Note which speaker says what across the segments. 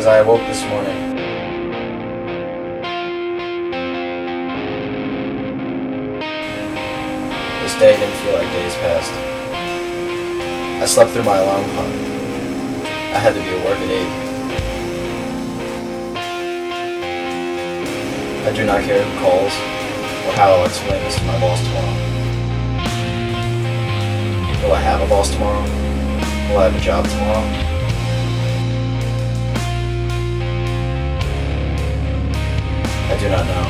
Speaker 1: As I awoke this morning, this day didn't feel like days past. I slept through my alarm clock. I had to be at work at 8. I do not care who calls or how I'll explain this to my boss tomorrow. Will I have a boss tomorrow? Will I have a job tomorrow? Do not know.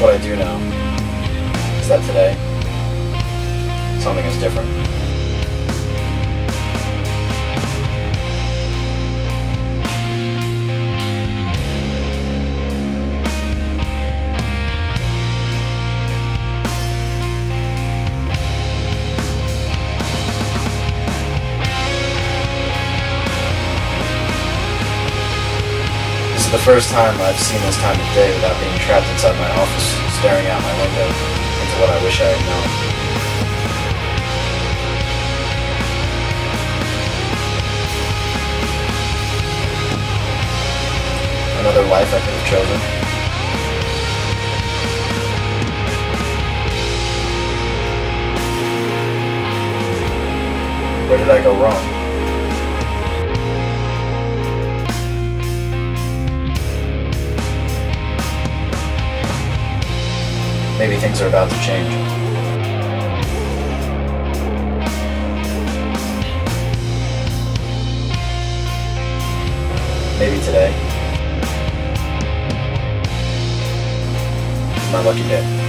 Speaker 1: What I do know is that today, something is different. The first time I've seen this time of day without being trapped inside my office, staring out my window into what I wish I had known. Another life I could have chosen. Where did I go wrong? Maybe things are about to change. Maybe today. My lucky day.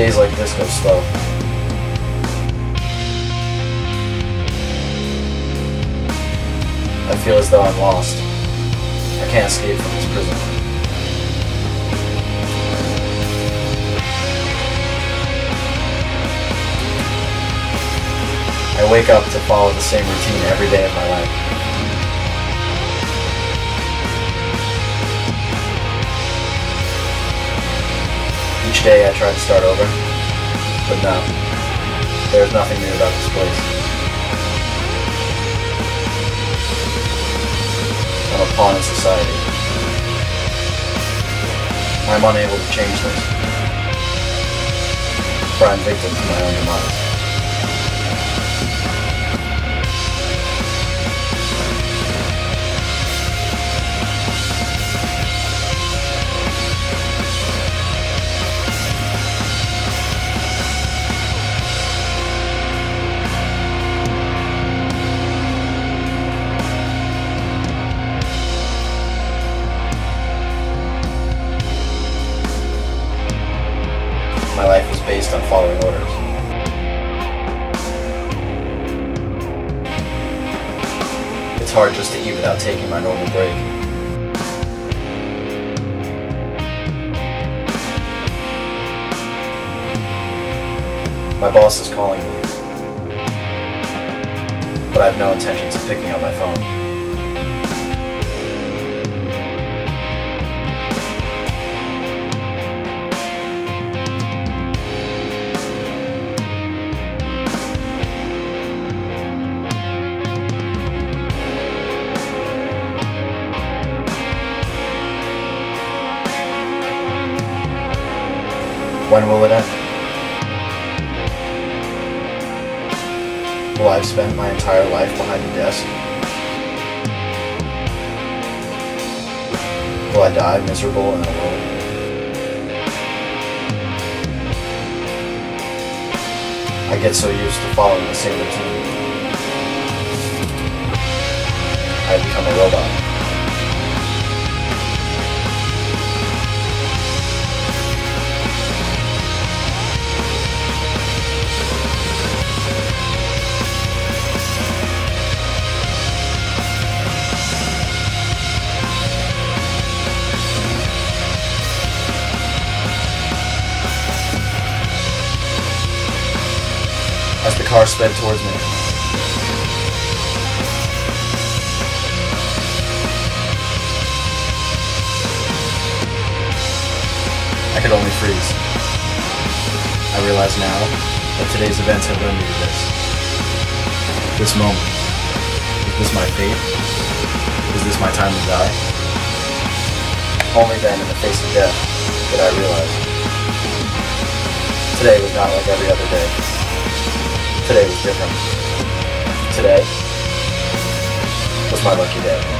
Speaker 1: Days like this go slow. I feel as though I'm lost. I can't escape from this prison. I wake up to follow the same routine every day of my life. Each day I try to start over, but no, there's nothing new about this place. I'm a pawn in society. I'm unable to change things, for I'm victim to my own demise. Based on following orders. It's hard just to eat without taking my normal break. My boss is calling me, but I have no intentions of picking up my phone. When will it end? Will I have spent my entire life behind a desk? Will I die miserable and alone? I get so used to following the same routine. I become a robot. Car sped towards me, I could only freeze. I realize now that today's events have led me to this. This moment. Is this my fate? Is this my time to die? Only then, in the face of death, did I realize. Today was not like every other day. Today was different. Today was my lucky day.